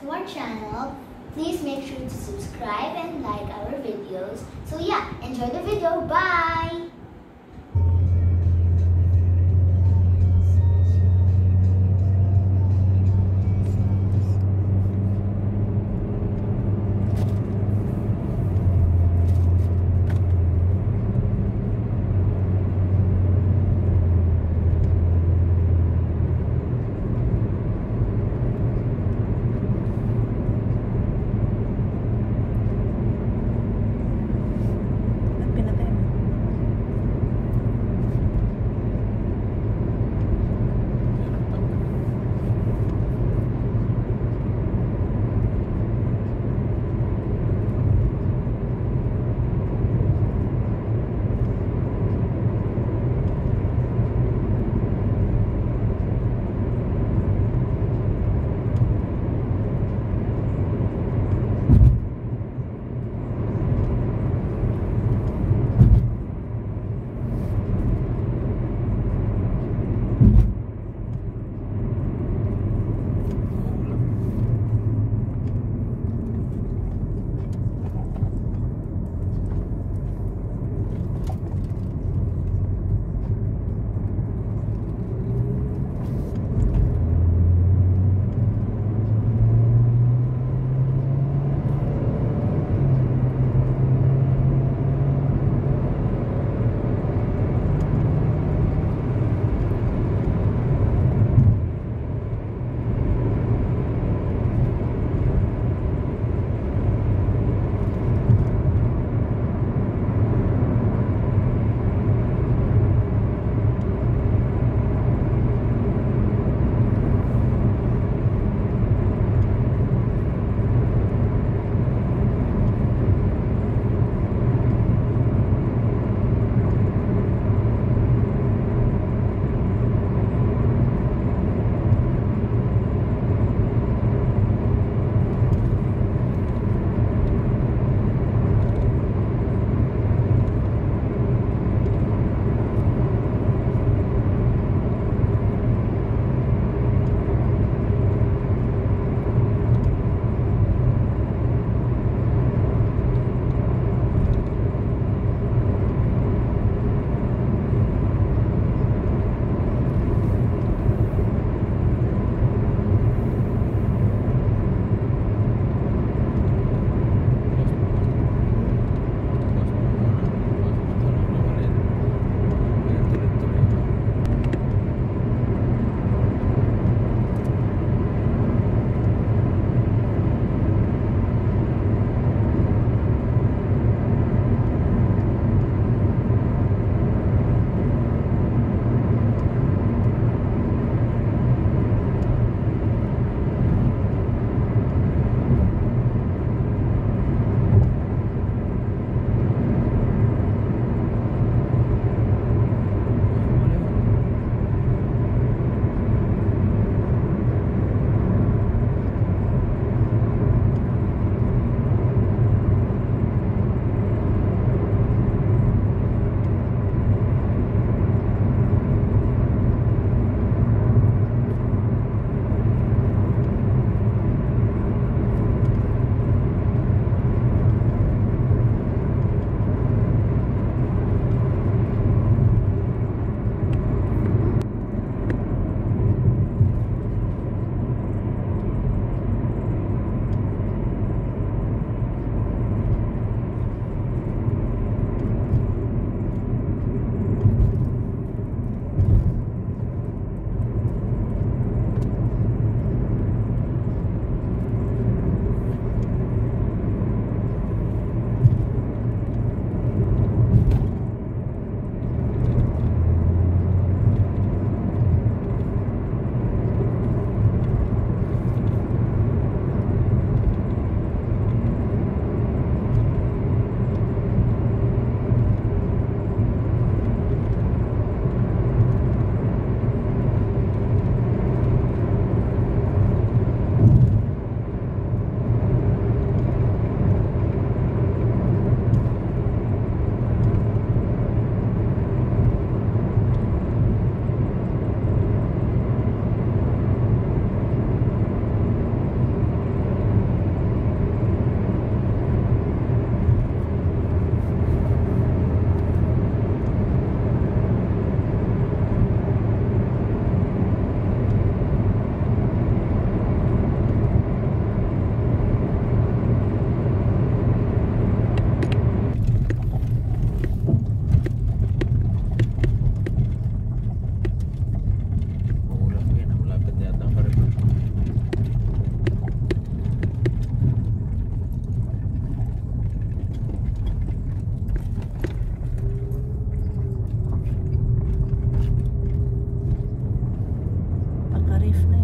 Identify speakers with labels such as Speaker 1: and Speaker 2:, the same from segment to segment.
Speaker 1: to our channel. Please make sure to subscribe and like our videos. So yeah, enjoy the video. Bye!
Speaker 2: safely.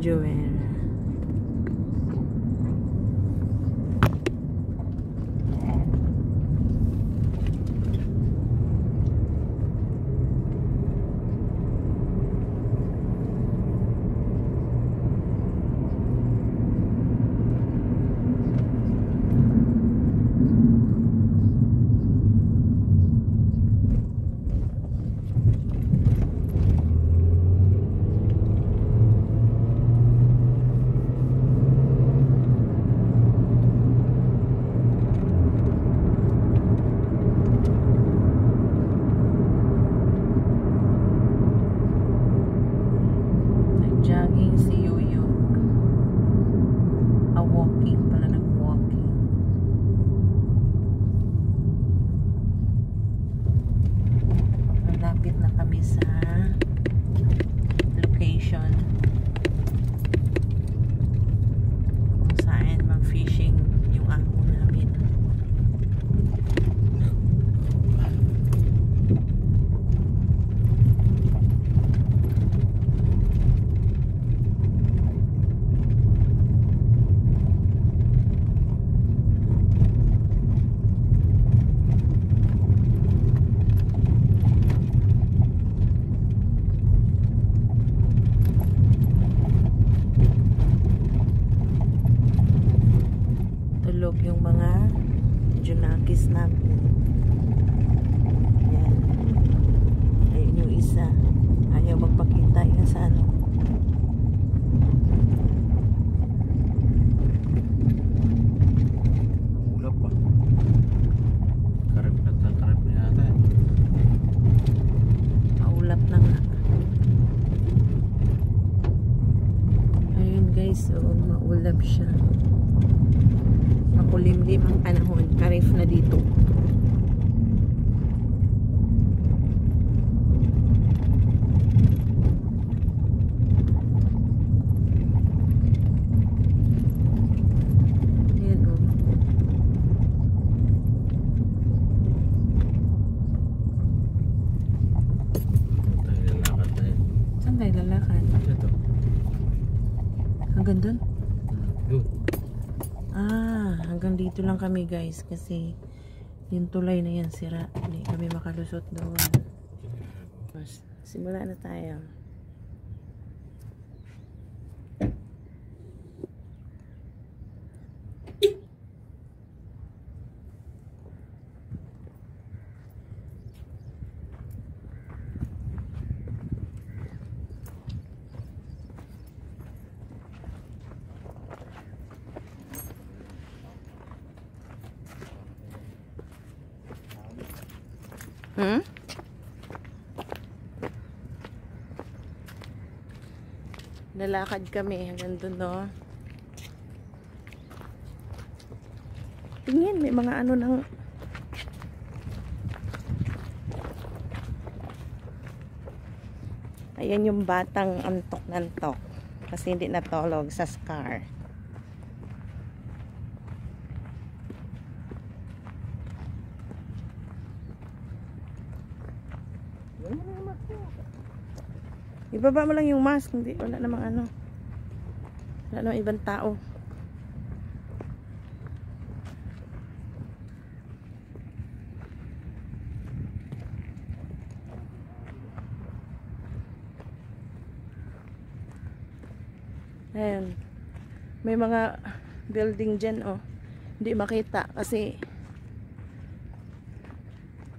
Speaker 2: Yan
Speaker 3: lang
Speaker 2: kami guys kasi yung tulay na yan sira. Hindi kami makalusot doon. Simula na tayo. Hmm? Lalakad kami hanggang doon, no? Tingin, may mga ano ng... Ayan yung batang antok nantok. Kasi hindi natulog sa scar. Ibaba mo lang yung mask, hindi wala namang ano. Wala namang ibang tao. Ayan. May mga building dyan, oh. Hindi makita kasi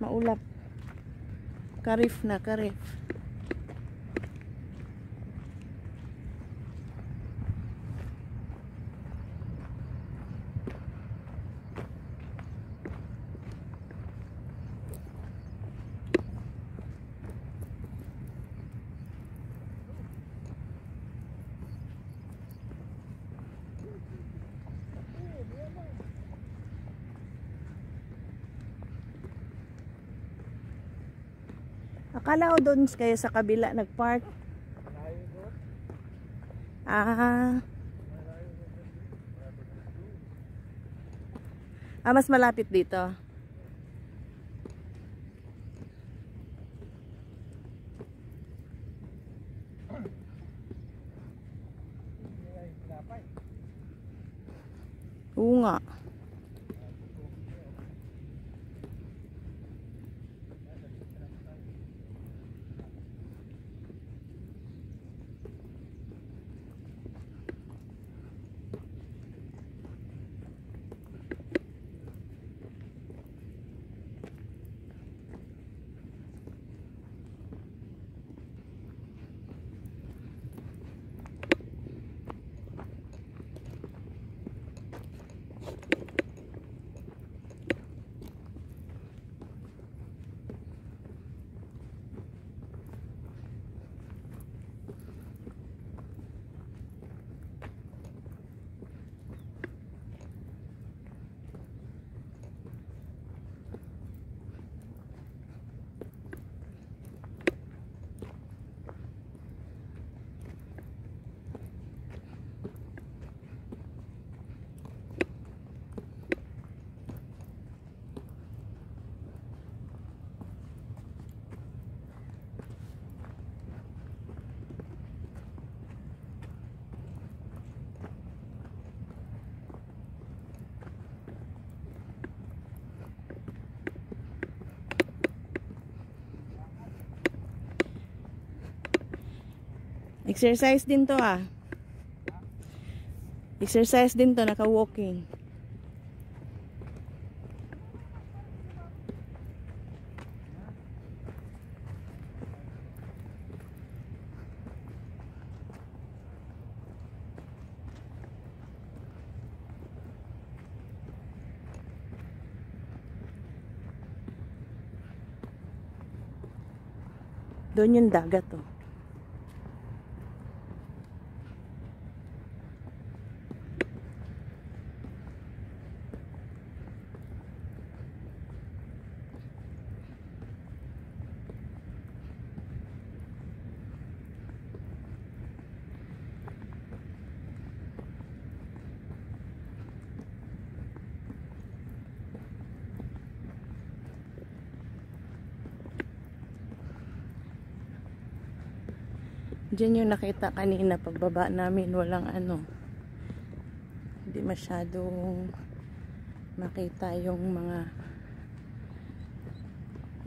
Speaker 2: maulap. Karif na, karif. Akala ko doon kayo sa kabila nagpark. Ah. Ah, mas malapit dito. Oo nga. Exercise din to ah. Exercise din to, naka-walking. Doon yung dagat oh. Diyan yung nakita kanina pagbaba namin walang ano. Hindi masyadong makita yung mga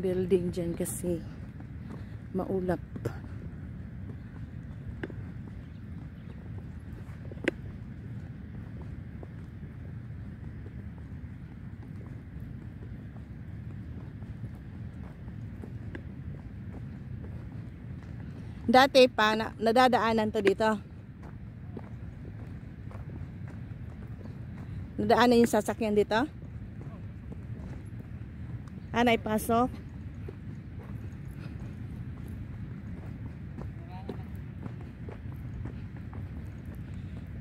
Speaker 2: building dyan kasi maulap. Dati pa, na, nadadaanan to dito. Nadaanan yung sasakyan dito? Ah, naipasok?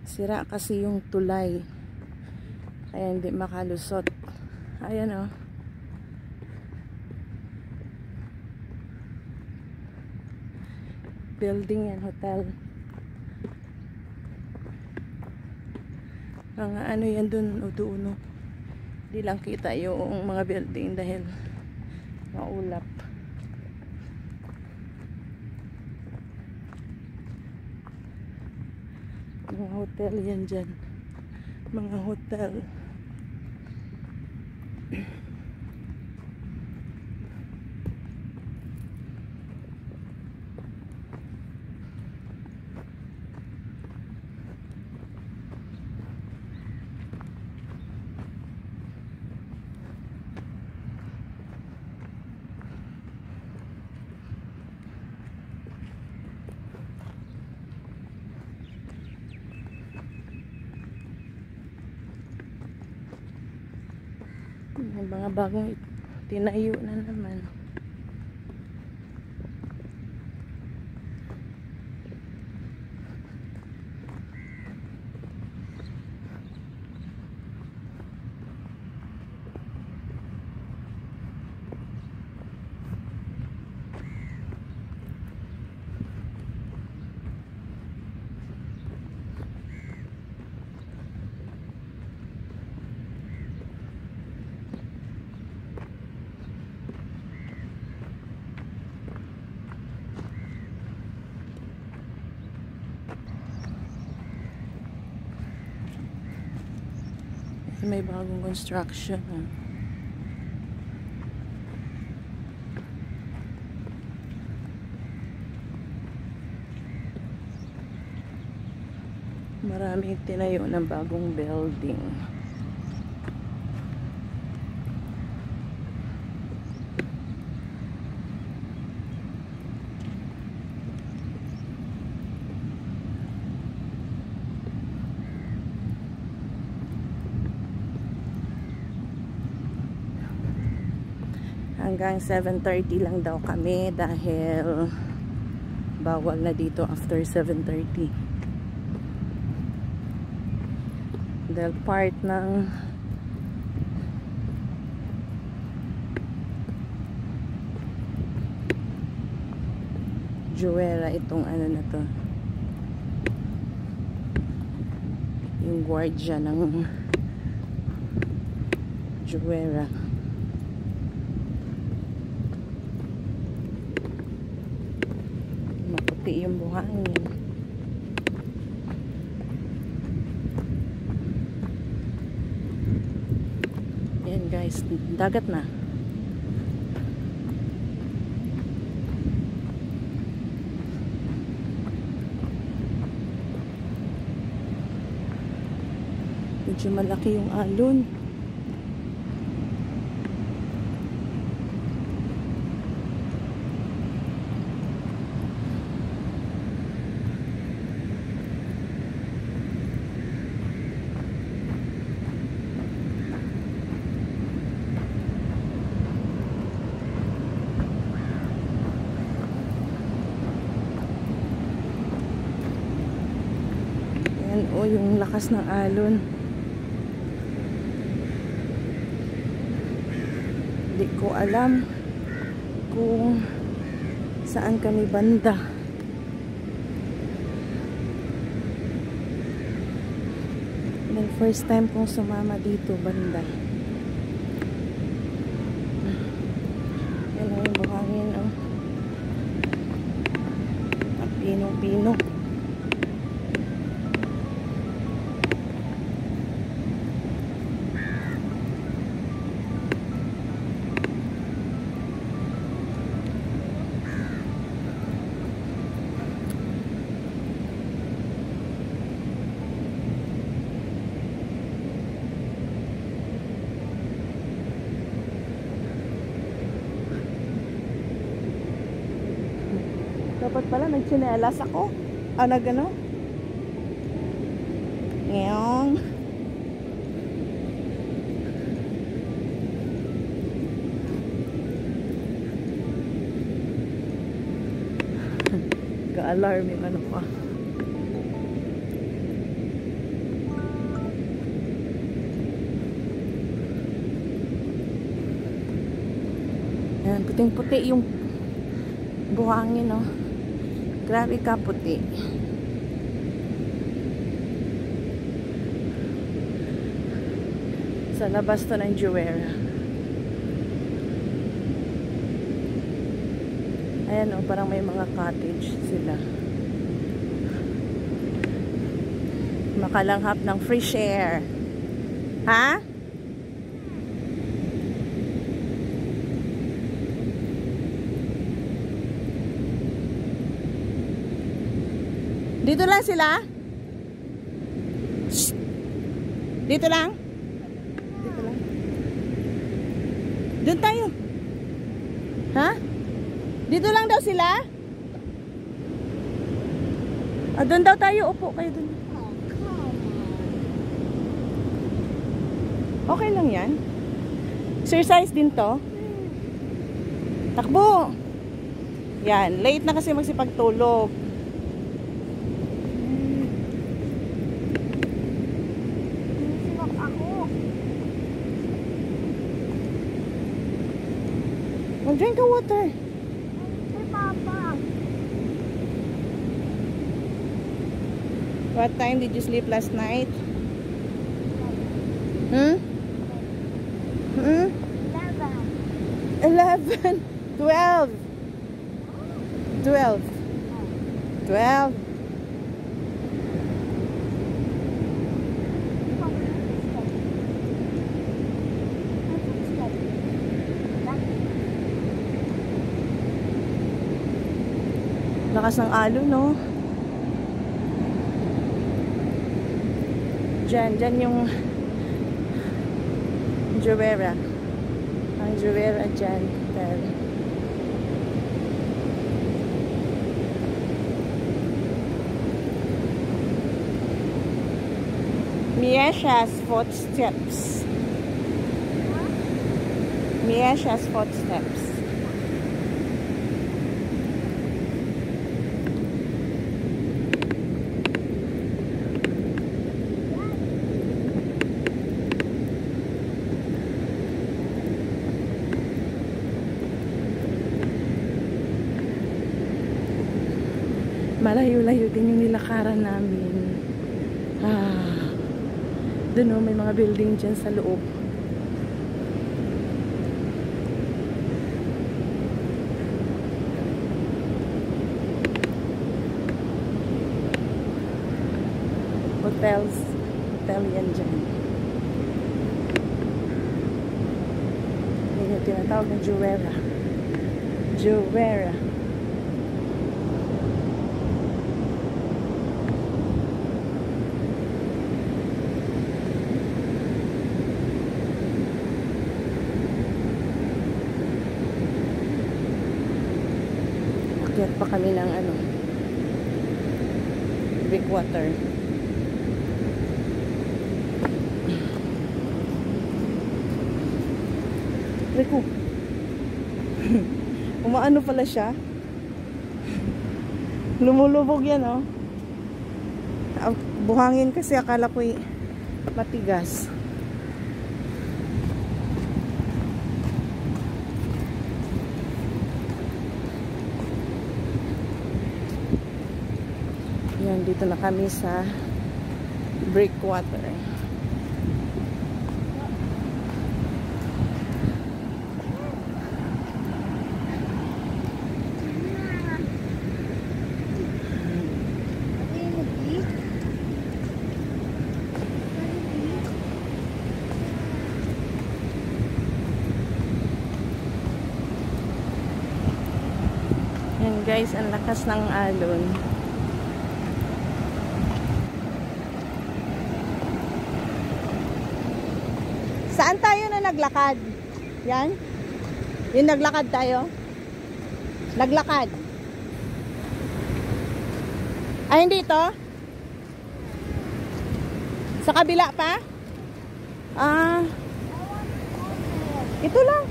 Speaker 2: Sira kasi yung tulay. Kaya hindi makalusot. Ayan oh. Building yan, hotel. Mga ano yan dun, udo-uno. Di lang kita yung mga building dahil maulap. Mga hotel yan dyan. Mga hotel. May mga bagong tinayo na naman. May bagong construction. ah. Maraming tinayo ng bagong building. Hanggang 7.30 lang daw kami dahil bawal na dito after 7.30. Dahil part ng Juera itong ano na to. Yung guardia ng Juera. Maputi yung buhangin. Yan guys, dagat na. Medyo malaki yung alon. Yan o, yung lakas ng alon. Hindi ko alam kung saan kami banda. Then first time kong sumama dito banda. Nagtsinelas ako. Ah, nag ano? Ngayong. Ka-alarm yung ano pa. Yan, puting-puti yung? Grabe ka puti. Sa labas to ng Juwera. Ayan o, parang may mga cottage sila. Makalanghap ng fresh air. Ha? Dito lang sila? Shh. Dito lang? Dito lang. Doon tayo. Ha? Dito lang daw sila? Ah, doon daw tayo. Upo kayo doon. Okay lang yan. Exercise din to. Takbo. Yan. Late na kasi magsipagtulog. Mag-drink ka water.
Speaker 4: Hey, Papa.
Speaker 2: What time did you sleep last night? Hmm? Hmm?
Speaker 4: Eleven.
Speaker 2: 11. 12. 12. 12. Lakas ng alo, no? Diyan, diyan yung Juwera. Ang Juwera dyan. There. Miesha's footsteps. Miesha's footsteps. Malayo-layo din yung nilakaran namin. Ah. Doon oh, may mga building dyan sa loob. Hotels. Hotel yan dyan. Yan yung tinatawag na Juwera. Juwera. Akyat pa kami ng ano Breakwater Rico Umaano pala siya? Lumulubog yan oh. Ah, Buhangin kasi akala ko matigas nandito na kami sa breakwater. Yan guys, ang lakas ng alon. Naglakad? Yan? Yung naglakad tayo? Naglakad. Ay, hindi ito? Sa kabila pa? Ah. Ito lang.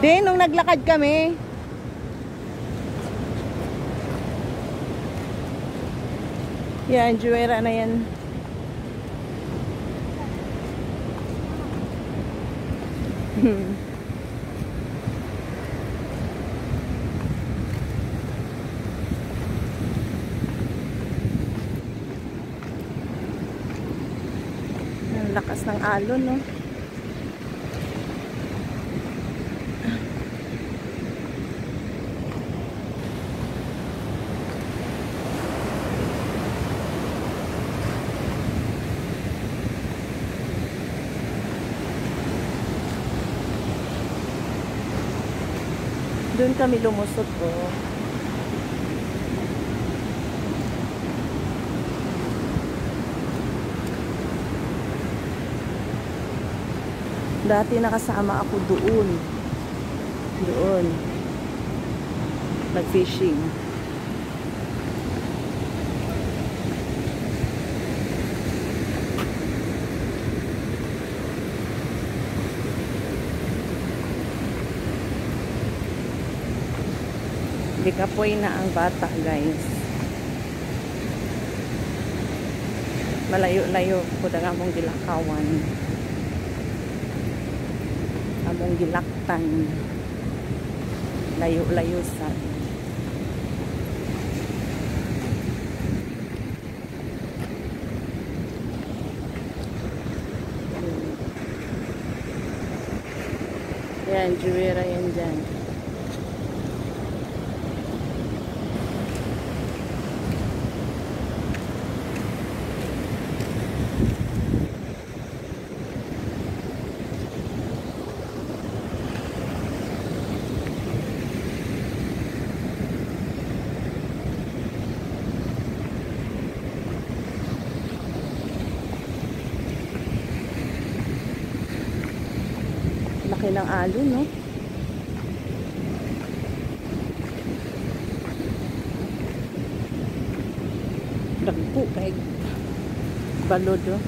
Speaker 2: Di, nung naglakad kami. Yan, juwera na yan. Ang lakas ng alon, no? Doon kami lumusot oh. po. Dati nakasama ako doon. Doon. Nag-fishing. Likapoy na ang bata, guys. Malayo-layo po na among gilakawan. Among gilaktan. Layo-layo sa Yan, juwera Laki ng alon, no? Dagpo kay balod, oh.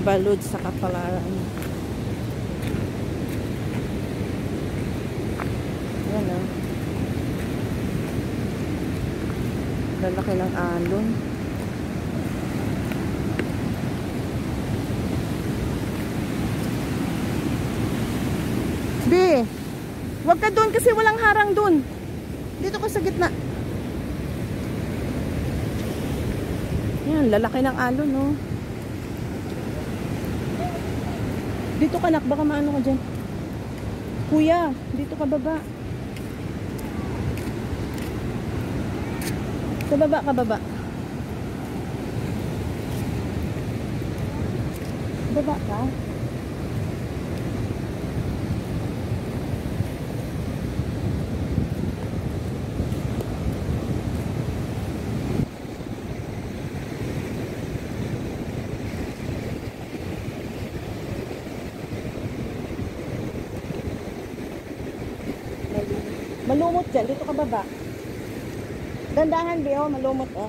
Speaker 2: Balod sa kapalaran. Yan, oh. Lalaki ng alon. Be, wag ka doon kasi walang harang doon. Dito ka sa gitna. Yan, lalaki ng alon, no. Dito ka, nak. Baka maano ka dyan. Kuya, dito ka baba. Sa baba ka, baba. Baba ka. Malumot dyan. Dito ka baba. Dandahan, Beo. Malumot, oh.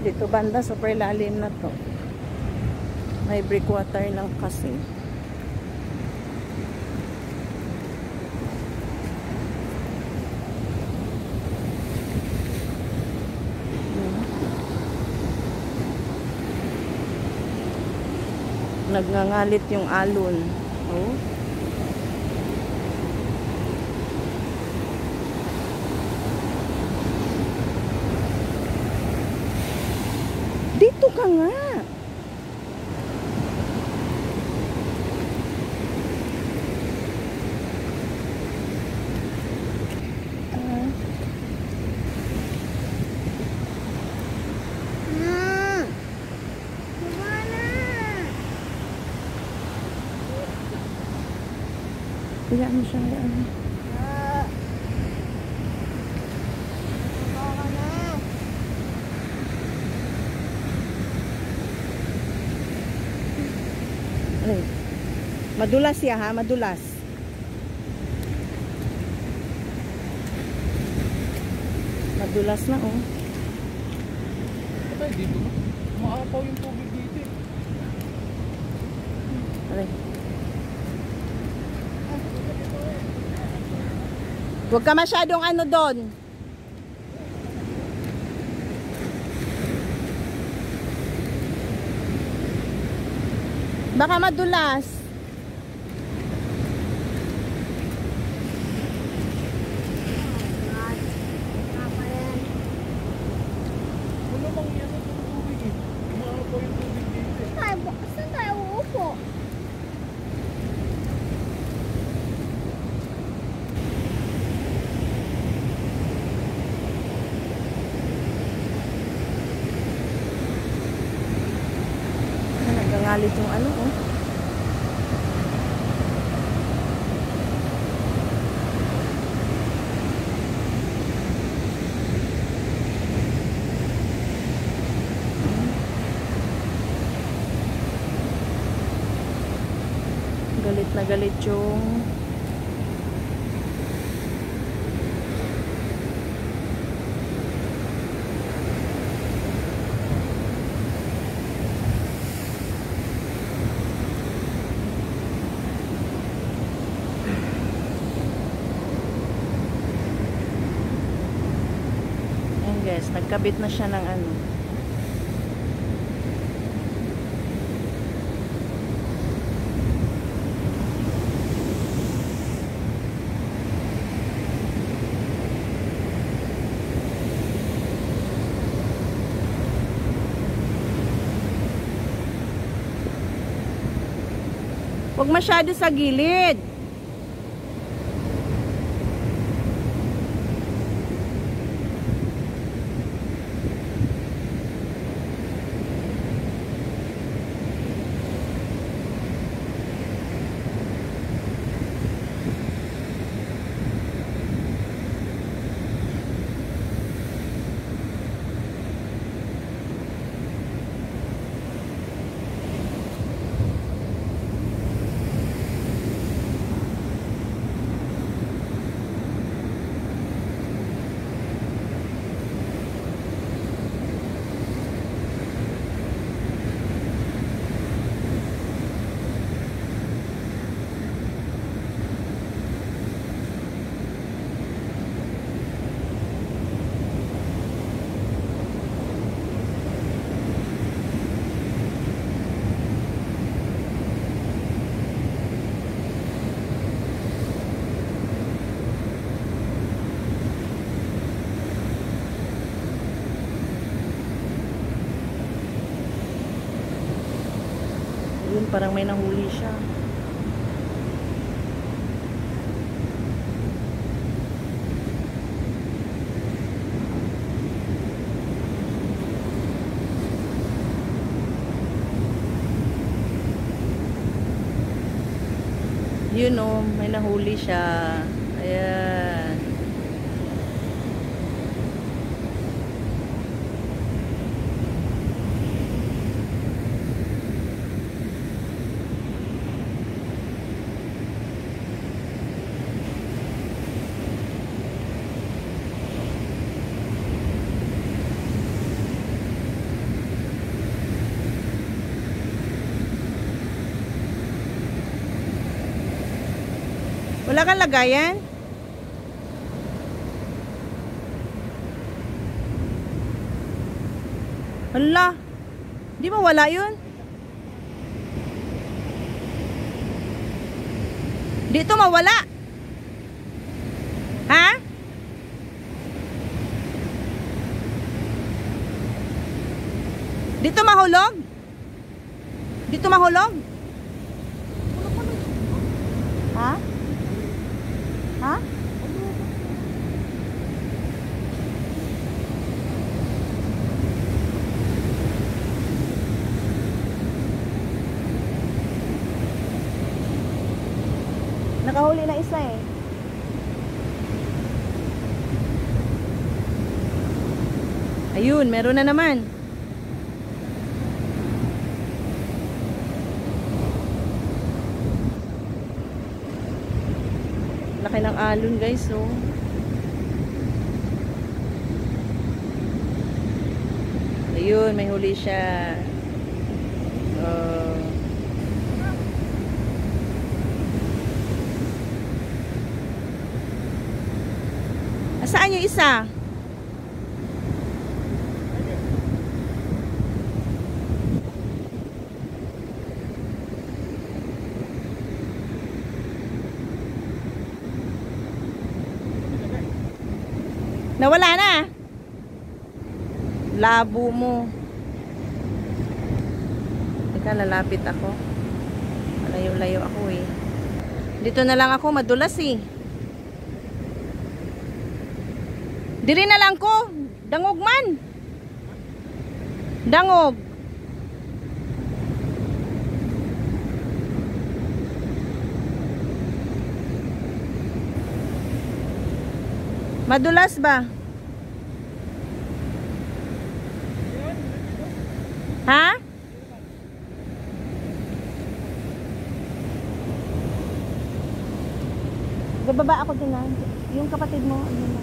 Speaker 2: Dito banda, super lalim na to. May breakwater lang kasi. Nagngangalit yung alon. Oh. Dito ka nga. Hayaan mo siya, mo. Ay. Madulas siya ha, madulas. Madulas na oh.
Speaker 3: Patay dito na. Maapaw yung tubig dito eh.
Speaker 2: Aray. Huwag ka masyadong ano doon. Baka madulas.
Speaker 3: Wala bang yan ang tubig eh. Maapaw yung tubig dito eh.
Speaker 4: Tayo, saan tayo uupo?
Speaker 2: Ah, Nagangalit yung ano oh. Galit na galit yung Ayan guys, nagkabit na siya ng ano. Huwag masyado sa gilid. Yun, parang may nahuli siya. Yun oh, may nahuli siya. Ayan. Wala kang lagayan? Hala. Di ba wala yun? Dito mawala. Ha? Dito mahulog? Dito mahulog? Ha? Ha? Nakahulog nakahuli na isa eh. Ayun, meron na naman. Laki ng alon guys, oh. Ayun, may huli siya. Oh. Asaan yung isa? Nawala na. Labo mo. Teka, lalapit ako. Malayo-layo ako eh. Dito na lang ako, madulas eh. Diri na lang ko. Dangog man. Dangog. Madulas ba? Ha? Bababa ako din ah. Yung kapatid mo, ano na?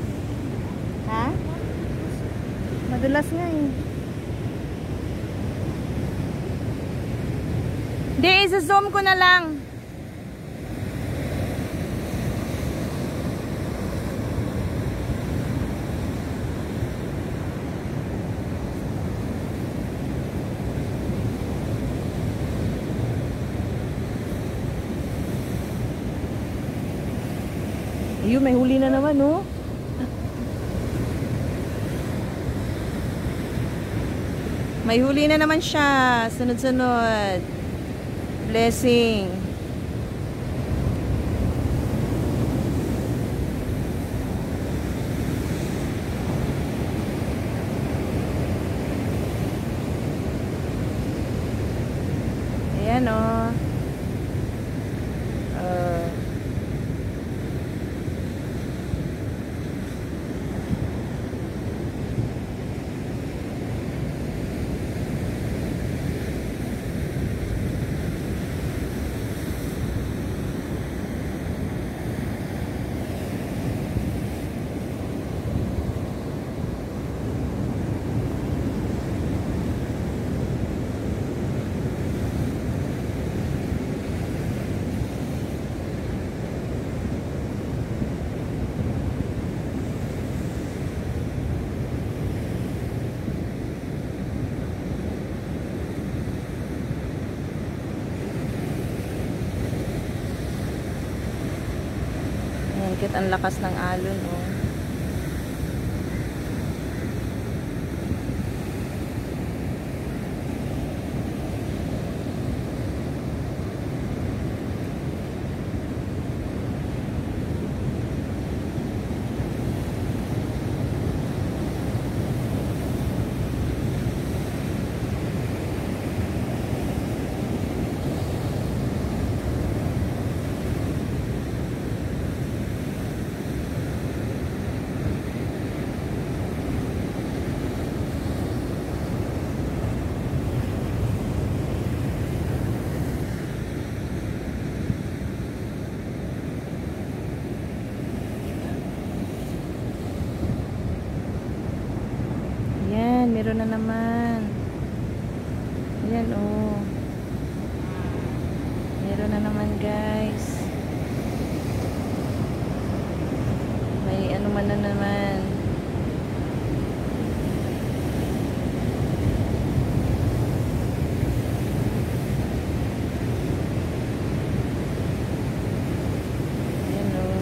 Speaker 2: Ha? Madulas nga eh. Di, isa-zoom ko na lang. Ayun, may huli na naman, oh. May huli na naman siya. Sunod-sunod. Blessing. Ayan, oh. Uh, Ayan, kit ang lakas ng alon, oh. Ayan, meron na naman. Ayan, oh. Meron na naman, guys. May ano man na naman. Ayan, oh.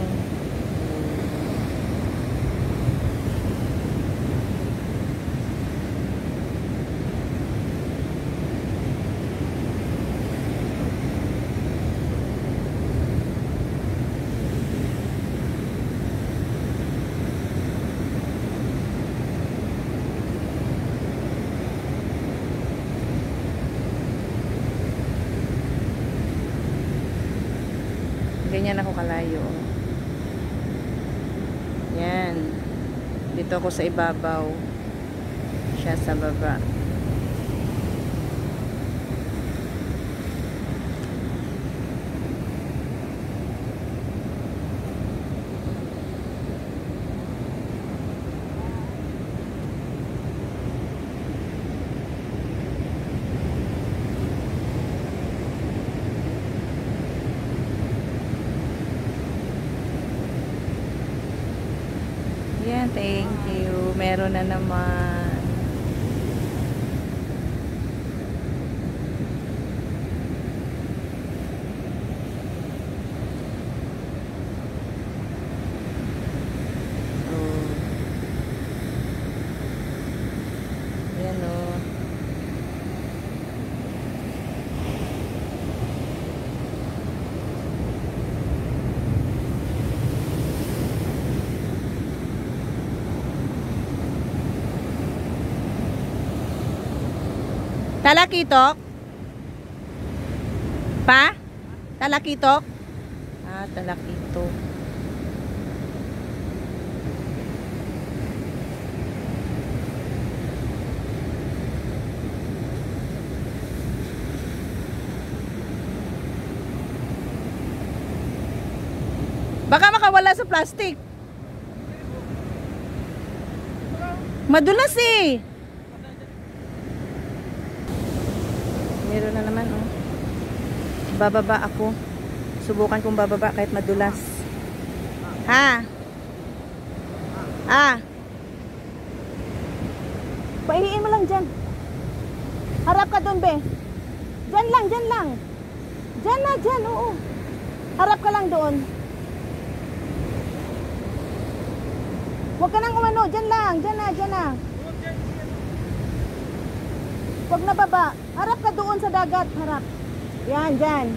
Speaker 2: Dito ako sa ibabaw. Siya sa baba. Yan, thank you. Meron na naman. Oh. Yan o. Talakitok? Pa? Talakitok? Ah, talakitok. Baka makawala sa plastic. Madulas eh. Meron na naman, oh. Bababa ako. Subukan kong bababa kahit madulas. Ha? Ah. Paihiin mo lang dyan. Harap ka doon, be. Dyan lang, dyan lang. Dyan na, dyan, oo. Harap ka lang doon. Huwag ka nang umano, dyan lang, dyan na, dyan na. Huwag na baba. Harap ka dagat. Harap. Yan, dyan.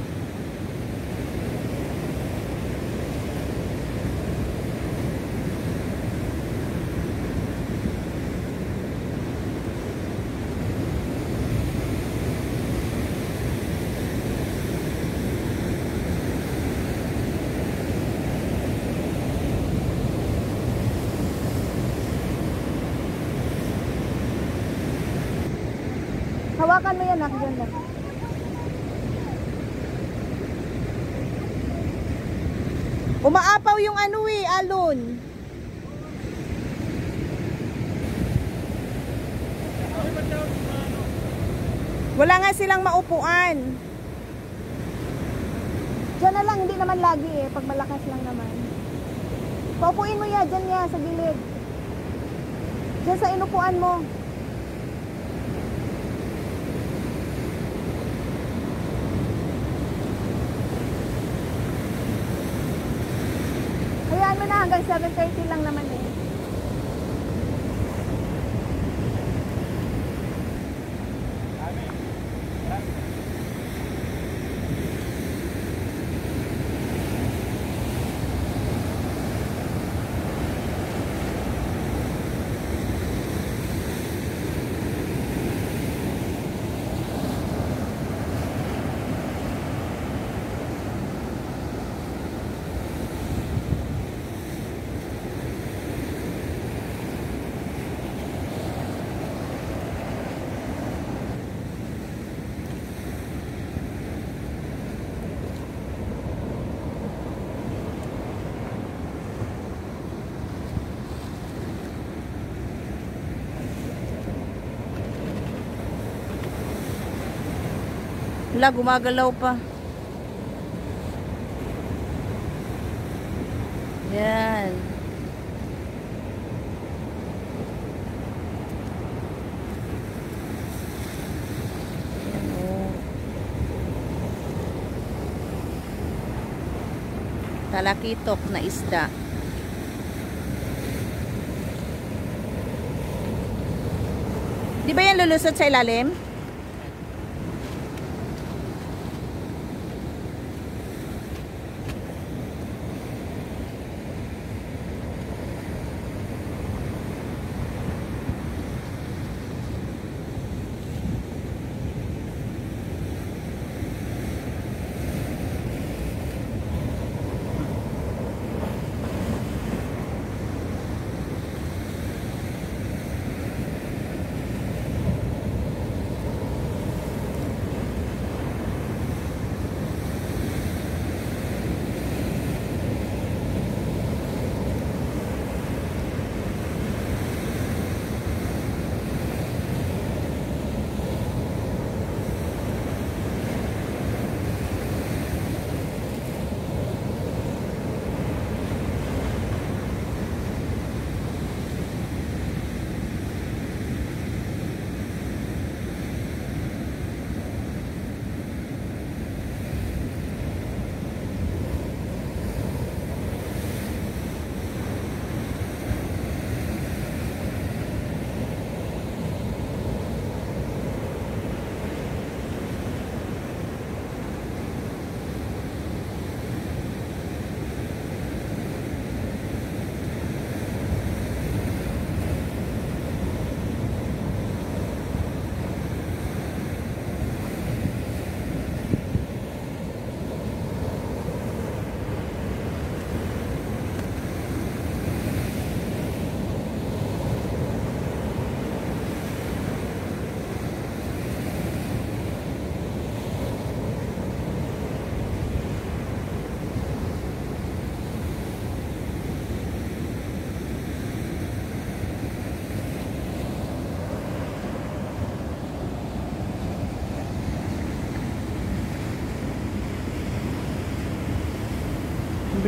Speaker 2: Hawakan mo yan, nak. Dyan lang. Umaapaw yung ano eh, alon. Wala nga silang maupuan. Diyan na lang, hindi naman lagi eh. Pag malakas lang naman. Paupuin mo ya, dyan ya, sa gilid. Diyan sa inupuan mo. Hayaan mo na hanggang 7.30 lang naman eh. Wala, gumagalaw pa. Yan. Oh. Talakitok na isda. Di ba yan lulusot sa ilalim?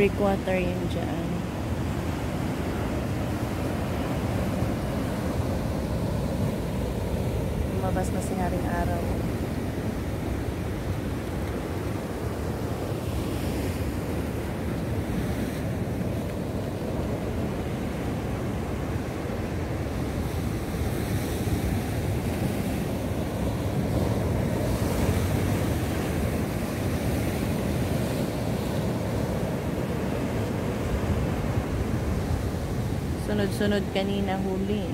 Speaker 2: Breakwater yun Sunod-sunod kanina huli.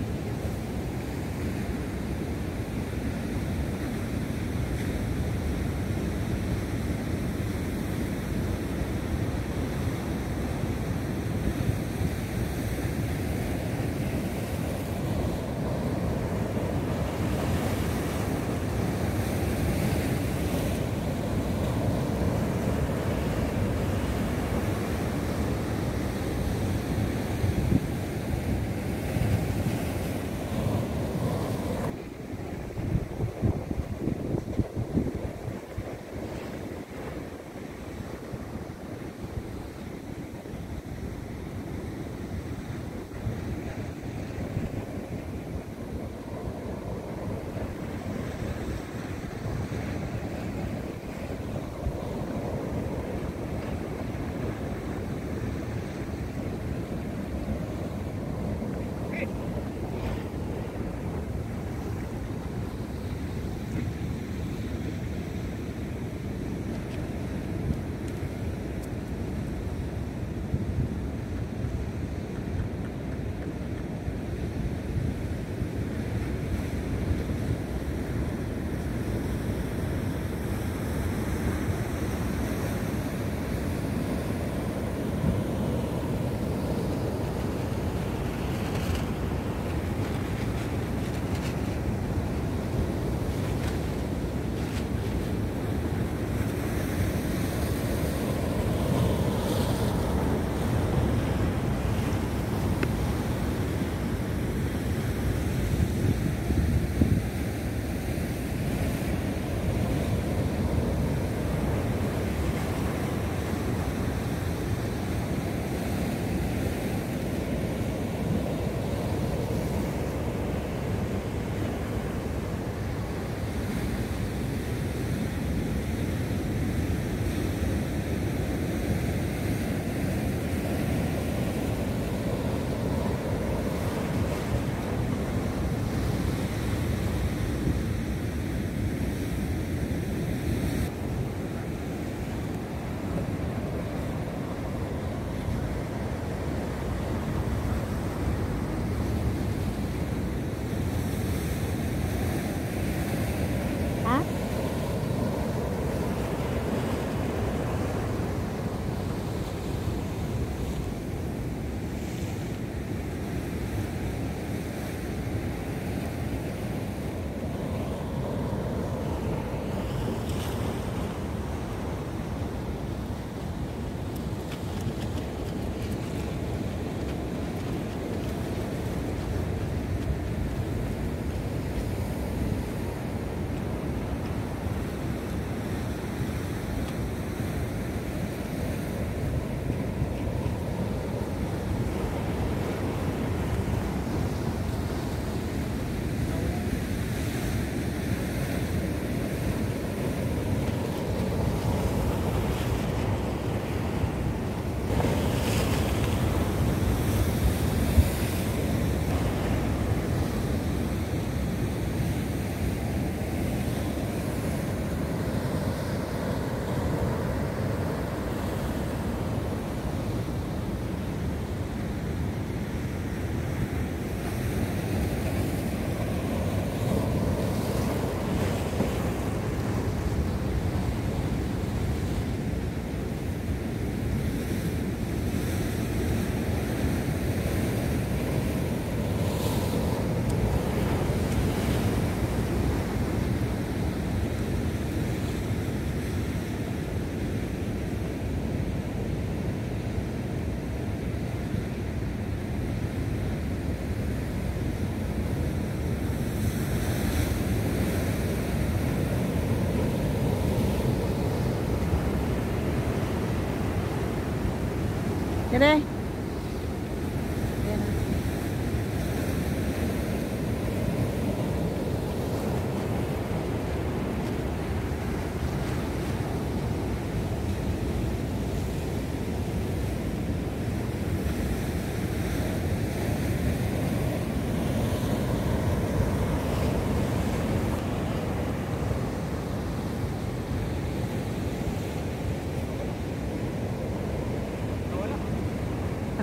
Speaker 2: Kere. Ayan.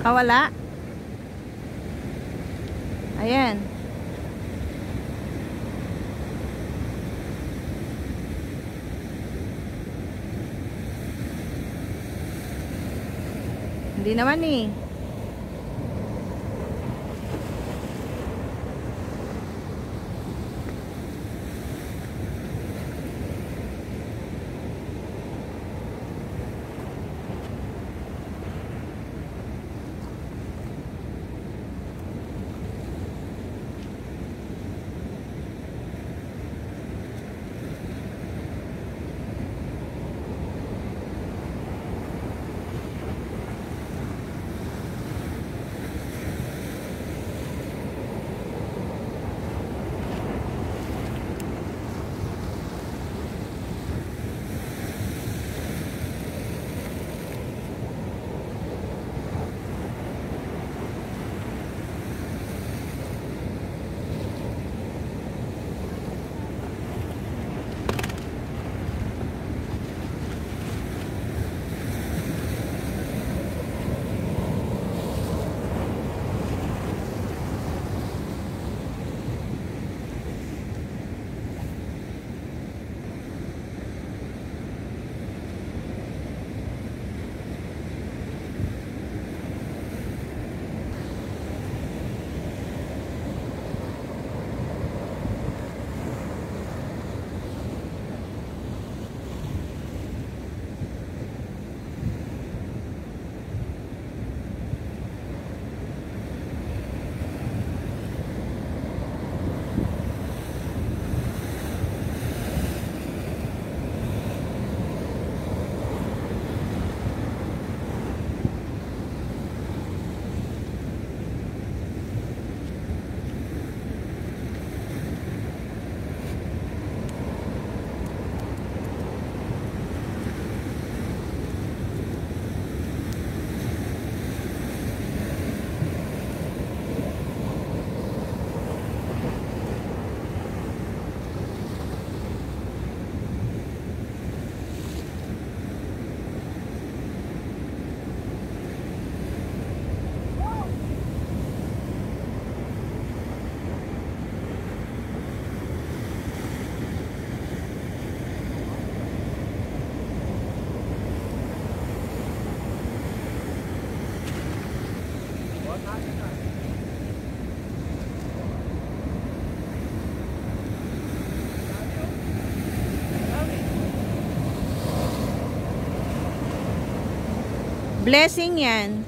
Speaker 2: Nakawala? Ayan. Hindi naman eh. Blessing yan.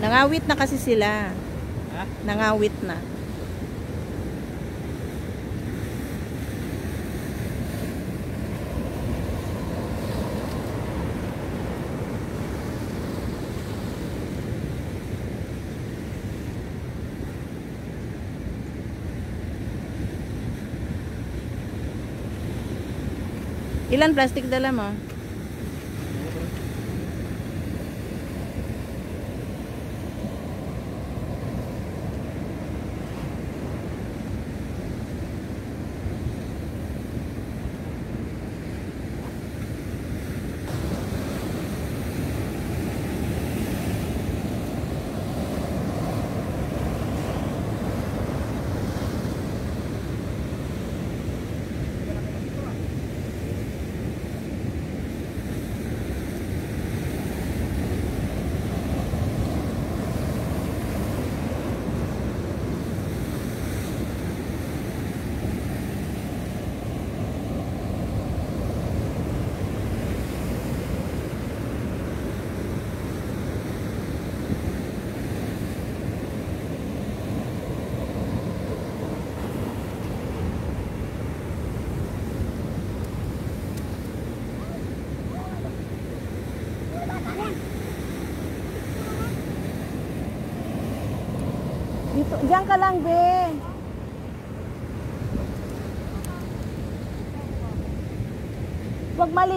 Speaker 2: Nangawit na kasi sila.
Speaker 3: Ha?
Speaker 2: Nangawit na. Ilan plastic dala mo?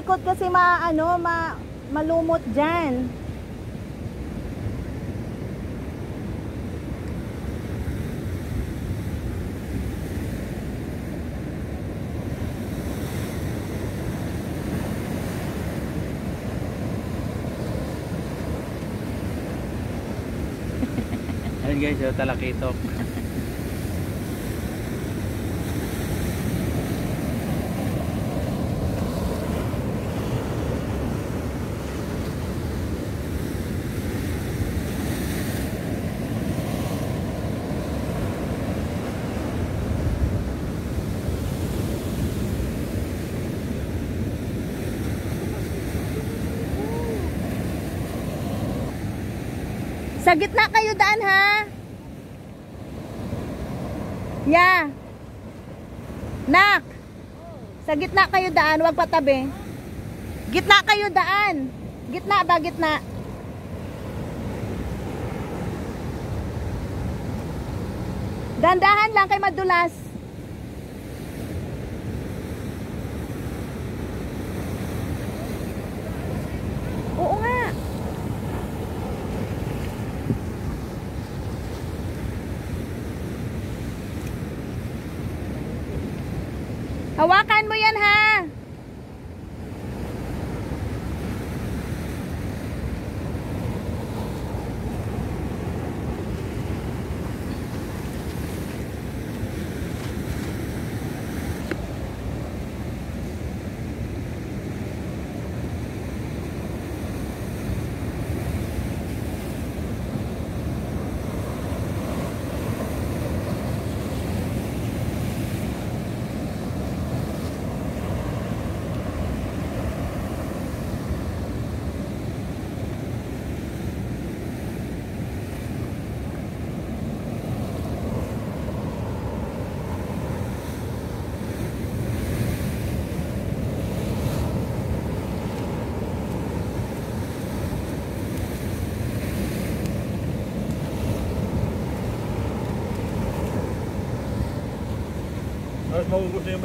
Speaker 2: Malikot kasi ma, ano, ma, malumot dyan.
Speaker 3: Ayun guys, yung talakitok.
Speaker 2: Sa gitna kayo daan ha. Ya. Nak. Sa gitna kayo daan, wag patabi. Gitna kayo daan. Gitna ba gitna? Dandahan lang kay madulas.
Speaker 3: bahwa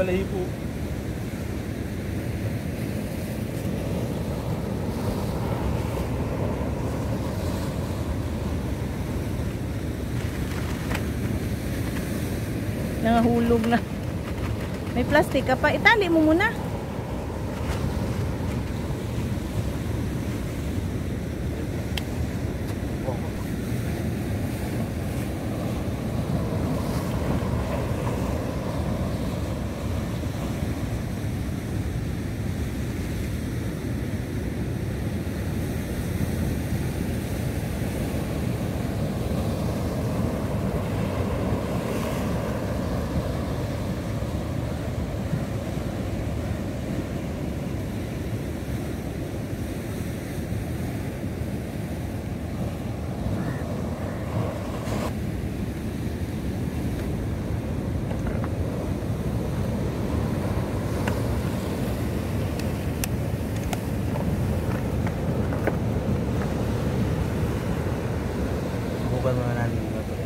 Speaker 3: balahibo.
Speaker 2: Nangahulog na. May plastic ka pa. Itali mo muna.
Speaker 3: Subukan muna natin yung motor.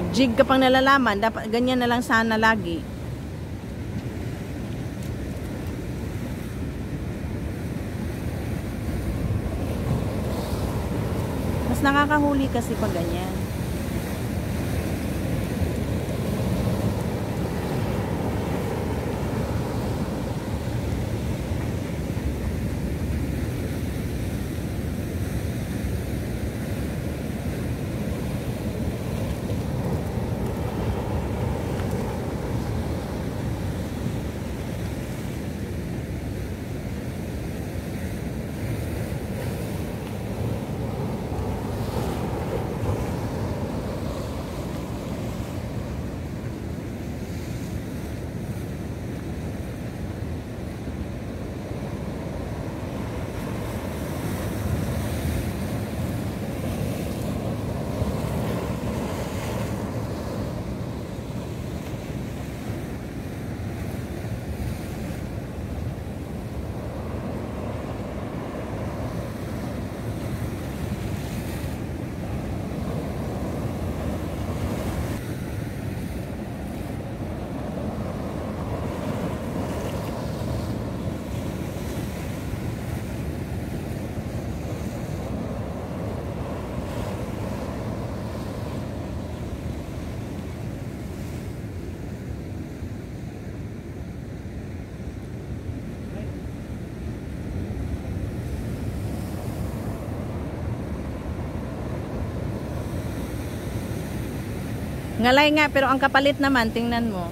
Speaker 2: Jigjig ka pang nalalaman. Dapat ganyan na lang sana lagi. Mas nakakahuli kasi pag ganyan. Ngalay nga, pero ang kapalit naman, tingnan mo.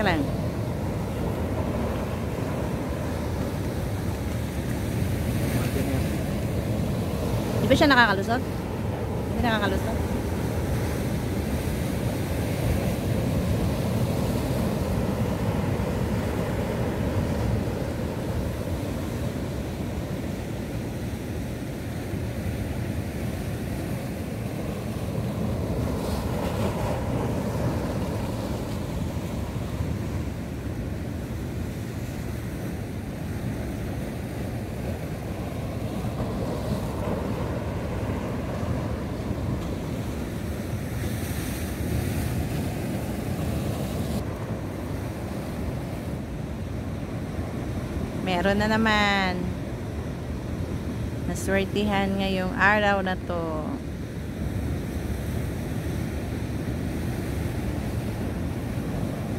Speaker 2: Yan lang. Di ba siya nakakalusot? Hindi nakakalusot? Meron na naman. Naswertihan ngayong araw na to.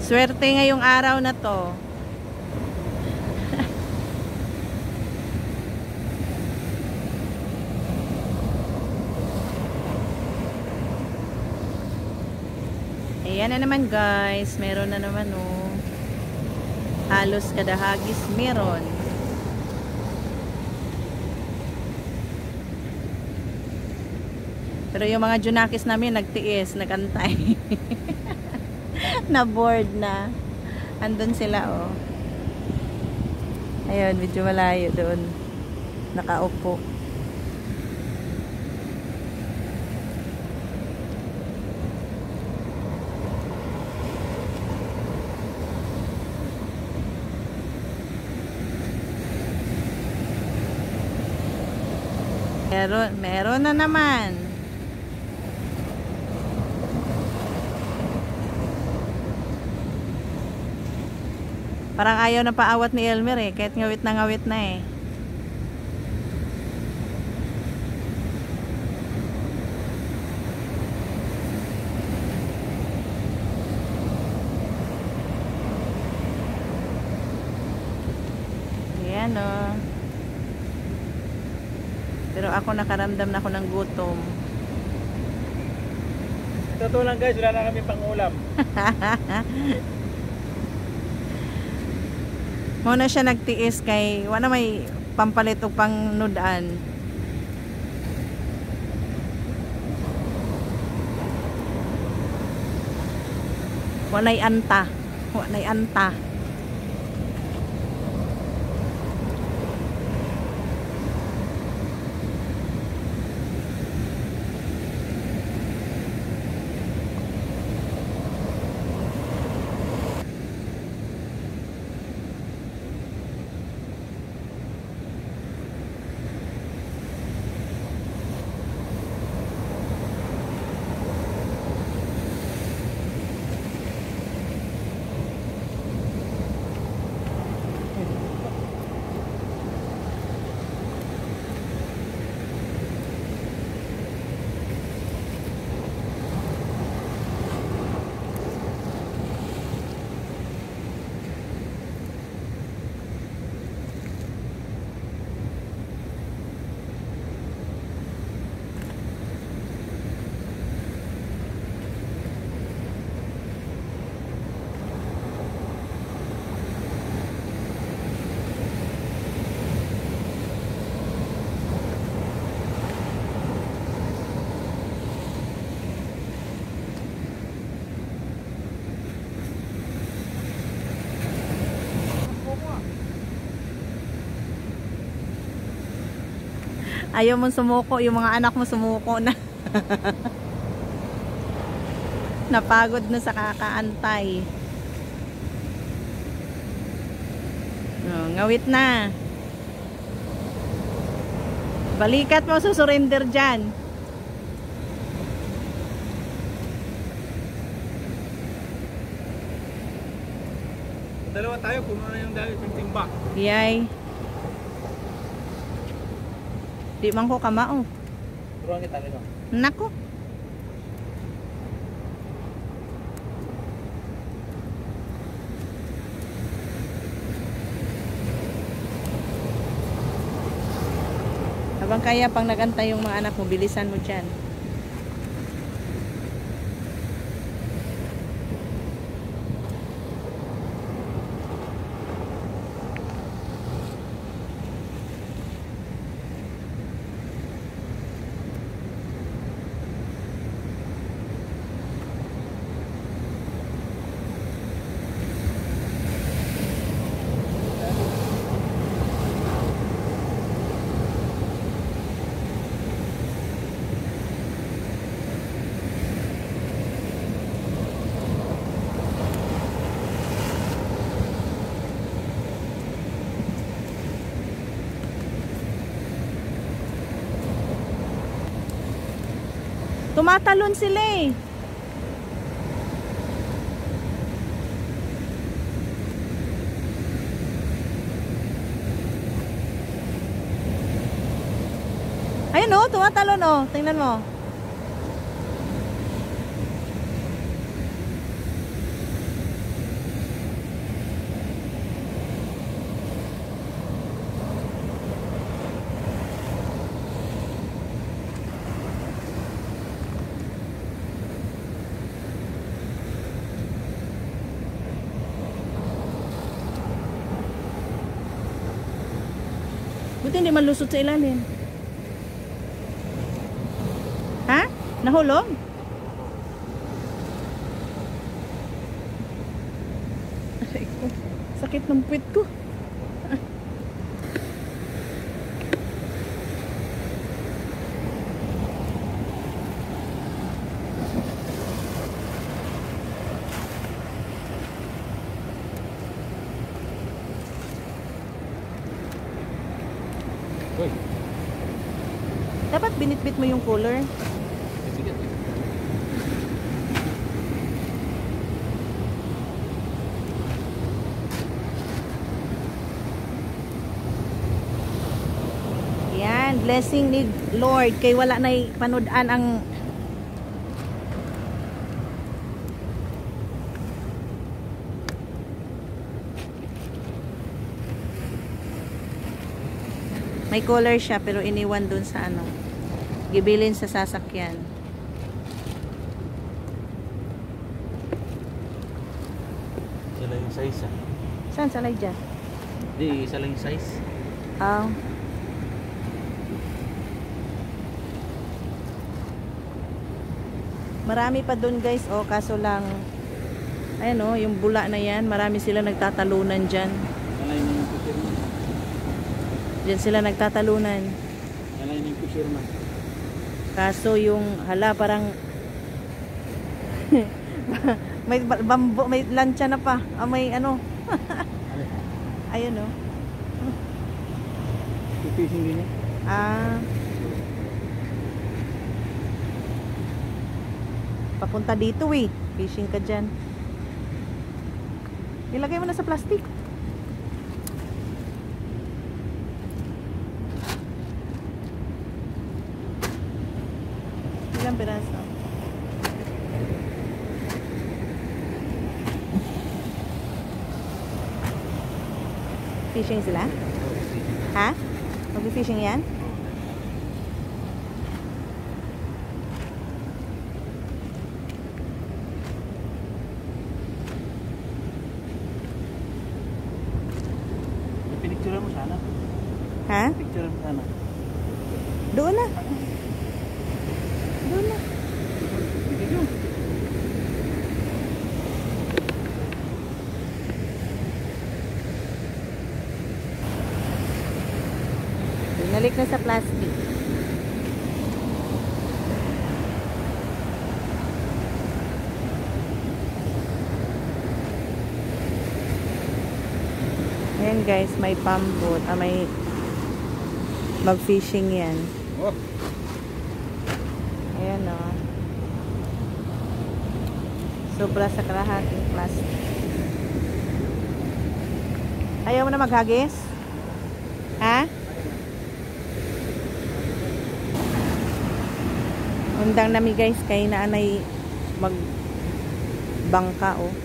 Speaker 2: Swerte ngayong araw na to. Ayan na naman guys. Meron na naman oh. Halos kada hagis meron. Pero yung mga junakis namin nagtiis, nagantay. na bored na. Andun sila oh. Ayun, medyo malayo doon. Nakaupo. Meron, meron na naman. Parang ayaw na paawat ni Elmer eh. Kahit ngawit na ngawit na eh. Ayan o. Oh. Pero ako nakaramdam na ako ng gutom.
Speaker 3: Totoo lang guys, wala na kami pang ulam.
Speaker 2: Muna siya nagtiis kay wala may pampalit og pang nudan. Walay anta. Walay anta. Ayaw mo sumuko, yung mga anak mo sumuko na. Napagod na sa kakaantay. Oh, ngawit na. Balikat mo, susurrender dyan.
Speaker 3: Dalawa tayo, puno na yung dahil yung timba.
Speaker 2: Yay. Di man ko kamao.
Speaker 3: Turuan kita nito.
Speaker 2: Nako. Habang kaya pang nagantay yung mga anak mo, bilisan mo dyan. Tumatalon sila eh. Ayun oh, tumatalon oh. Tingnan mo. Buti hindi malusot sa ilalim. Ha? Nahulog? Sakit ng puwit ko. Mo yung cooler. Yan, blessing ni Lord kay wala na panudan ang May collar siya pero iniwan dun sa ano. Gibilin sa sasakyan.
Speaker 3: Sila yung size ah.
Speaker 2: Saan sa Elijah?
Speaker 3: Hindi, isa lang yung size.
Speaker 2: Ah. Marami pa dun guys, oh, kaso lang ayan oh, yung bula na yan, marami sila nagtatalunan dyan. Dyan sila nagtatalunan.
Speaker 3: Na yung mo.
Speaker 2: Kaso yung hala parang may ba- bambo, may lancha na pa. Ah, may ano. Ayun oh.
Speaker 3: Fishing din eh.
Speaker 2: Ah. Papunta dito eh. Fishing ka dyan. Ilagay mo na sa plastic. Ilang piraso? Fishing sila? Ha? Mag-fishing yan?
Speaker 3: Pinicture mo sana.
Speaker 2: Ha?
Speaker 3: Picture mo sana.
Speaker 2: Doon na. Doon na.
Speaker 3: Video.
Speaker 2: Binalik na sa plastic. Ayan guys, may pambot. Ah, may mag-fishing yan.
Speaker 3: Oh,
Speaker 2: Ayan o. Sobra sa kalahating plastic. Ayaw mo na maghagis? Ha? Undang nami guys kay naanay mag bangka oh.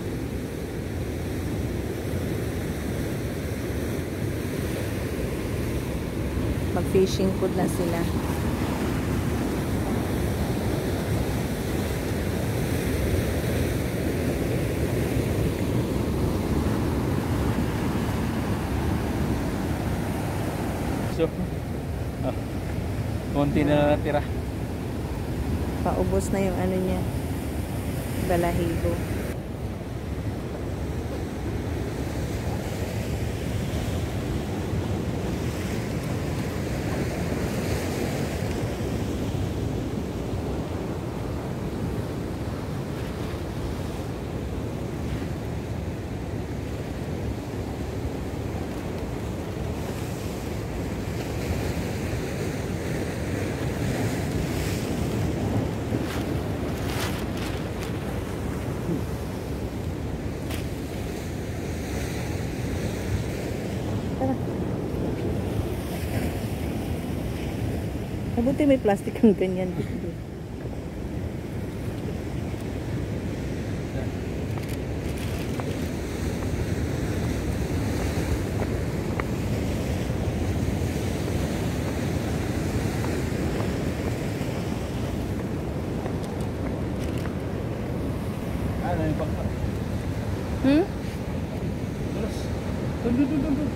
Speaker 2: Mag fishing food na sila.
Speaker 3: So, ah, konti na natira.
Speaker 2: Paubos na yung ano niya. Balahibo. Mabuti may plastic ang ganyan.
Speaker 3: Ano yung bangka?
Speaker 2: Hmm?
Speaker 3: Tulos. Dun, dun, dun, dun, dun.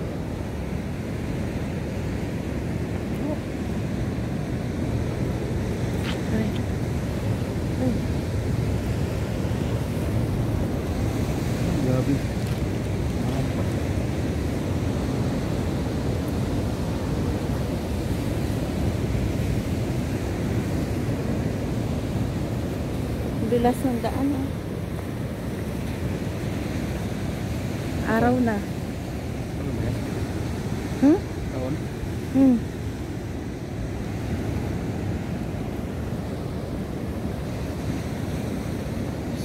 Speaker 2: Ay. Ay.
Speaker 3: Grabe.
Speaker 2: Bilas ng daan. ah. Araw na.
Speaker 3: Ano ba yan?
Speaker 2: Hmm?
Speaker 3: Taon?
Speaker 2: Hmm.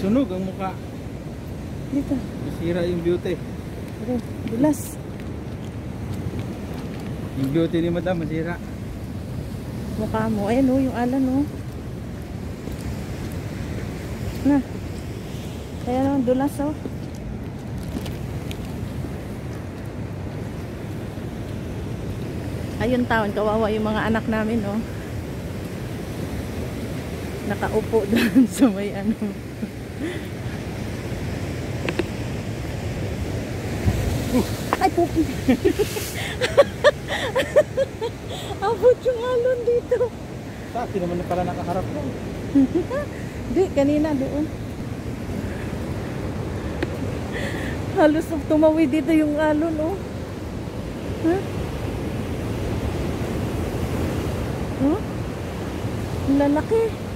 Speaker 3: Sunog ang mukha.
Speaker 2: Dito.
Speaker 3: Nasira yung beauty.
Speaker 2: Ito. Bilas.
Speaker 3: Yung beauty ni madam masira.
Speaker 2: Mukha mo. Ayan oh, yung alan oh. Na. Ayan oh, dulas oh. Ayun taon, kawawa yung mga anak namin oh. Nakaupo doon sa may ano. Ay, pupi. Abot yung alon dito.
Speaker 3: Sa akin naman na pala nakaharap ko.
Speaker 2: Di, kanina doon. Halos tumawid dito yung alon, oh. Huh? Huh? Lalaki.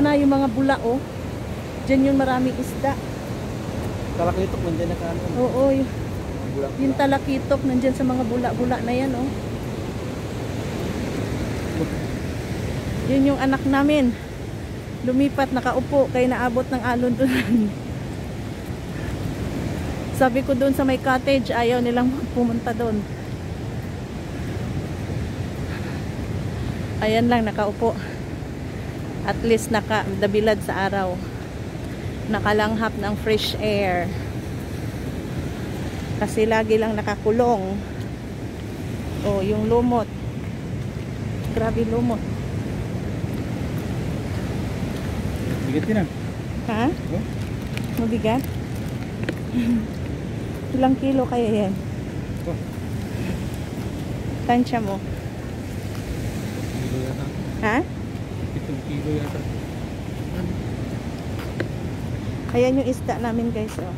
Speaker 2: Ano yung mga bula, oh. Diyan yung maraming isda.
Speaker 3: Talakitok nandiyan na kaano.
Speaker 2: Oo, y-
Speaker 3: Bulak.
Speaker 2: yung talakitok nandyan sa mga bula-bula na yan, oh. Yun yung anak namin. Lumipat, nakaupo, kaya naabot ng alon doon. Sabi ko doon sa may cottage, ayaw nilang pumunta doon. Ayan lang, nakaupo. At least naka dabilad sa araw. Nakalanghap ng fresh air. Kasi lagi lang nakakulong. Oh, yung lumot. Grabe lumot.
Speaker 3: Bigat din ah.
Speaker 2: Ha?
Speaker 3: Oh?
Speaker 2: Mabigat? Ilang kilo kaya yan?
Speaker 3: Oh.
Speaker 2: Tansya mo.
Speaker 3: Kilo yata.
Speaker 2: Ha?
Speaker 3: Pitong kilo yata.
Speaker 2: Ayan yung isda namin guys. Oh.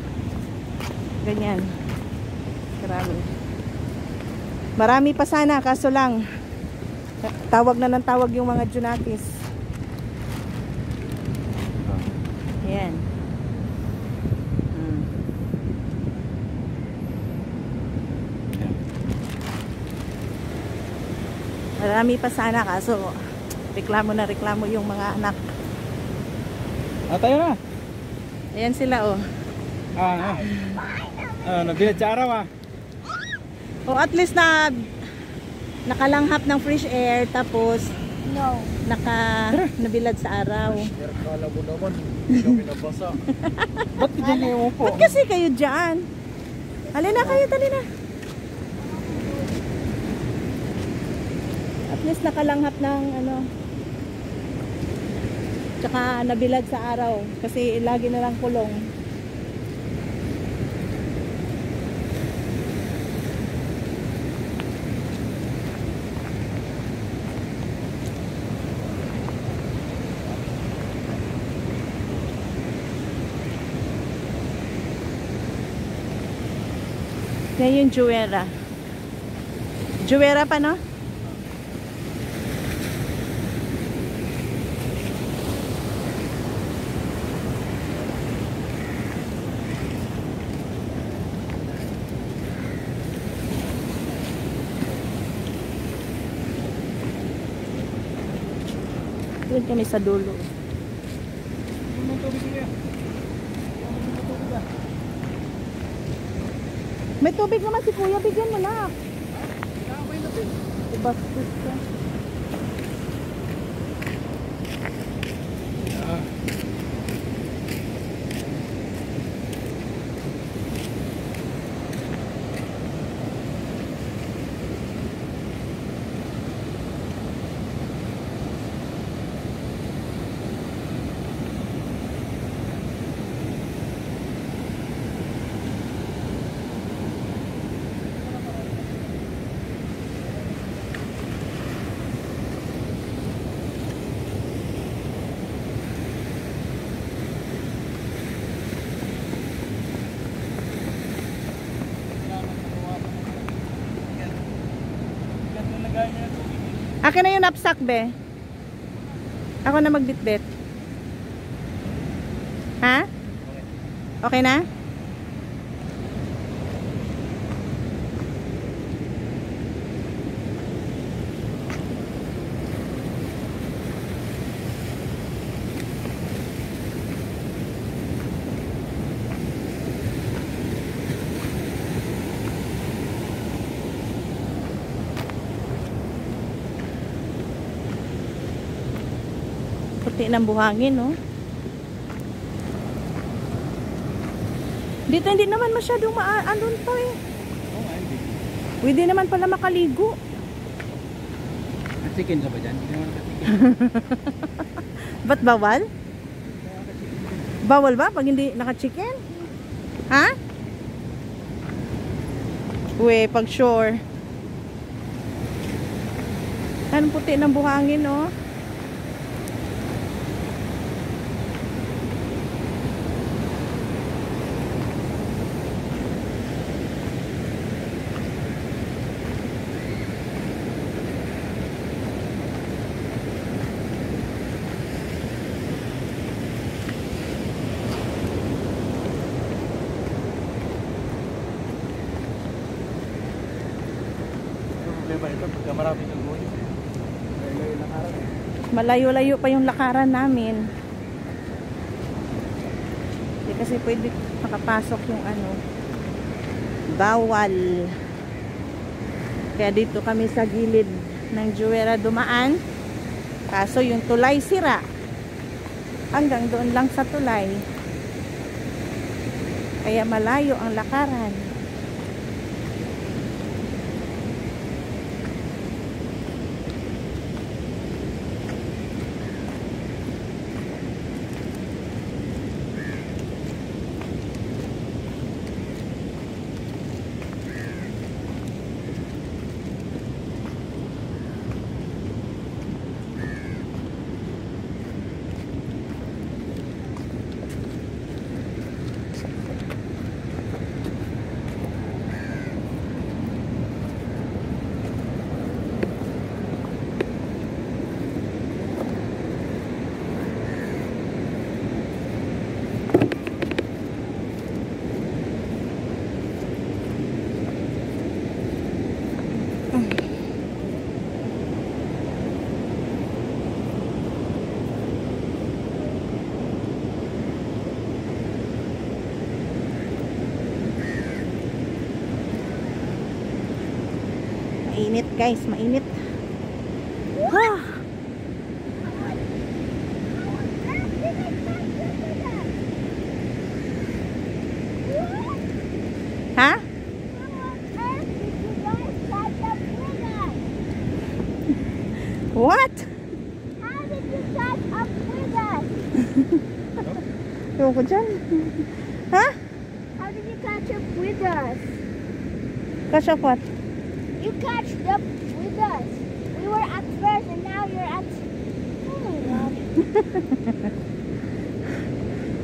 Speaker 2: Ganyan. Marami. Marami pa sana kaso lang tawag na ng tawag yung mga junakis. Ayan. Hmm. Marami pa sana kaso reklamo na reklamo yung mga anak.
Speaker 3: Ah, tayo na.
Speaker 2: Ayan sila oh.
Speaker 3: Ah, ah. Ah, nabilat sa araw ah.
Speaker 2: O at least na nakalanghap ng fresh air tapos
Speaker 4: No.
Speaker 2: naka nabilad sa araw.
Speaker 3: Pero kala mo naman, hindi kami nabasa. Ba't mo po?
Speaker 2: Ba't kasi kayo dyan? Halina kayo, tali na. At least nakalanghap ng ano. Tsaka nabilad sa araw. Kasi lagi na lang kulong. Yan yung Juwera. Juwera pa, no? Doon kami sa dulo. May tubig naman si Kuya, bigyan mo na.
Speaker 3: Kamay na din.
Speaker 2: Bastos ka. Akin na yung knapsack, be. Ako na magbitbit. Ha? Okay na? Puti ng buhangin, no? Dito hindi naman masyadong maa ano to eh.
Speaker 3: Oo hindi.
Speaker 2: Pwede naman pala makaligo.
Speaker 3: Chicken ka ba dyan? Hindi naman chicken.
Speaker 2: Ba't bawal? Bawal ba pag hindi naka-chicken? Ha? Uwe, pag sure. Anong puti ng buhangin, no?
Speaker 3: Ano problema ito? Pagka marami kang guhit. Kaya yung nakarang eh.
Speaker 2: Malayo-layo pa yung lakaran namin. Hindi kasi pwede makapasok yung ano. Bawal. Kaya dito kami sa gilid ng Juwera dumaan. Kaso yung tulay sira. Hanggang doon lang sa tulay. Kaya malayo ang lakaran. Guys, mainit. Ah. Ha? What? Ewan ko dyan. Ha?
Speaker 4: How did you catch up with us?
Speaker 2: Catch up what?
Speaker 4: You catch up with us. We were at first and now you're at... Oh my god.
Speaker 2: Ewan ko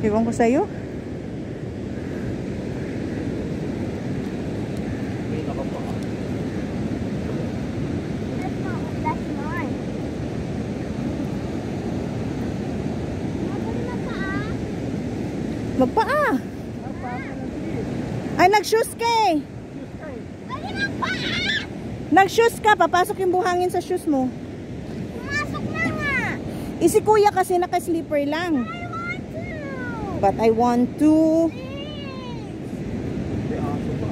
Speaker 2: sa'yo.
Speaker 3: May nakapaka.
Speaker 4: That's not... That's mine. Nasaan na ka ah?
Speaker 2: Magpaa. Ay, nag-shoes ka eh. Nag-shoes ka. Papasok yung buhangin sa shoes mo.
Speaker 4: Pumasok na nga!
Speaker 2: Eh, si kuya kasi naka-slipper lang.
Speaker 4: To!
Speaker 2: But I want to.
Speaker 4: Please!
Speaker 3: May aso pa.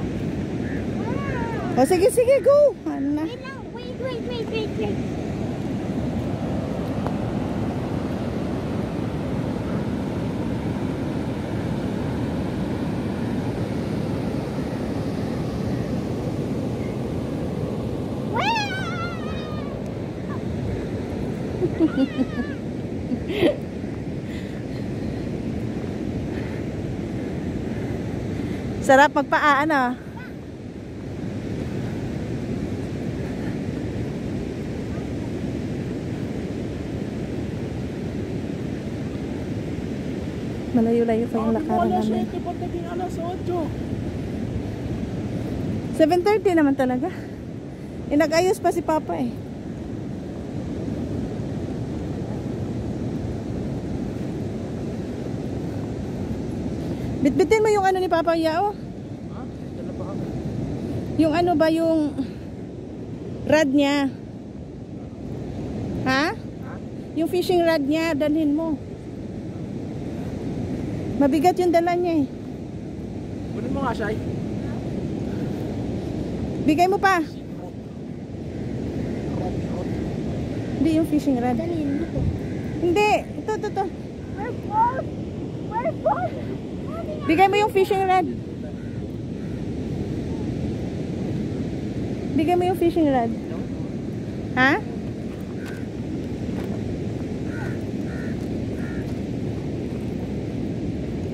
Speaker 4: Ah.
Speaker 2: O, sige, sige, go. Ano?
Speaker 4: Wait. Wait, wait, wait, wait,
Speaker 2: Sarap magpaa, ano? Malayo-layo pa yung lakaran namin.
Speaker 3: 7, ba't naging alas 8?
Speaker 2: 7.30 naman talaga. Eh, nag-ayos pa si Papa eh. Bitbitin mo yung ano ni Papa Yao.
Speaker 3: Ha? Dala pa kami.
Speaker 2: Yung ano ba yung rod niya? Ha? Yung fishing rod niya, dalhin mo. Mabigat yung dala niya eh.
Speaker 3: Kunin mo nga siya.
Speaker 2: Bigay mo pa. Hindi yung fishing rod.
Speaker 4: Dalhin mo to.
Speaker 2: Hindi. Ito, ito, ito. Bigay mo yung fishing rod. Bigay mo yung fishing rod. Ha?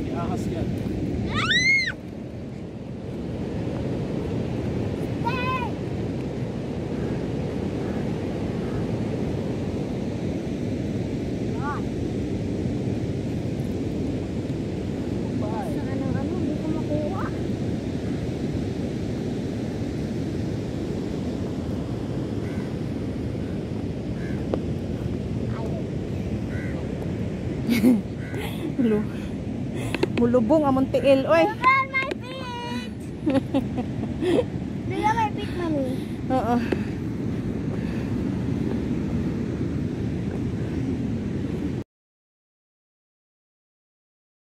Speaker 3: May ahas yan.
Speaker 4: Stay! God. Saan ang ano, hindi ko makuha.
Speaker 2: Lu Mulubong among tiil. Oy.
Speaker 4: Look at my feet! Look at my feet, mommy.
Speaker 2: Oo.